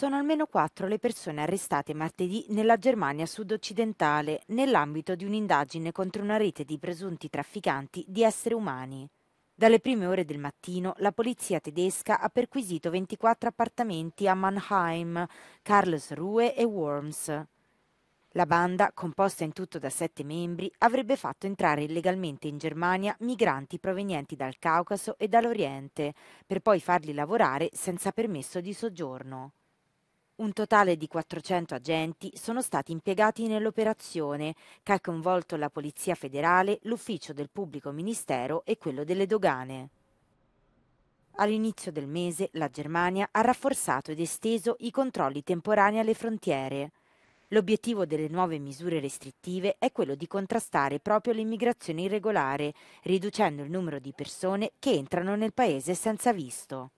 Sono almeno quattro le persone arrestate martedì nella Germania sud-occidentale nell'ambito di un'indagine contro una rete di presunti trafficanti di esseri umani. Dalle prime ore del mattino la polizia tedesca ha perquisito 24 appartamenti a Mannheim, Karlsruhe e Worms. La banda, composta in tutto da sette membri, avrebbe fatto entrare illegalmente in Germania migranti provenienti dal Caucaso e dall'Oriente, per poi farli lavorare senza permesso di soggiorno. Un totale di 400 agenti sono stati impiegati nell'operazione, che ha coinvolto la Polizia federale, l'Ufficio del Pubblico Ministero e quello delle dogane. All'inizio del mese la Germania ha rafforzato ed esteso i controlli temporanei alle frontiere. L'obiettivo delle nuove misure restrittive è quello di contrastare proprio l'immigrazione irregolare, riducendo il numero di persone che entrano nel paese senza visto.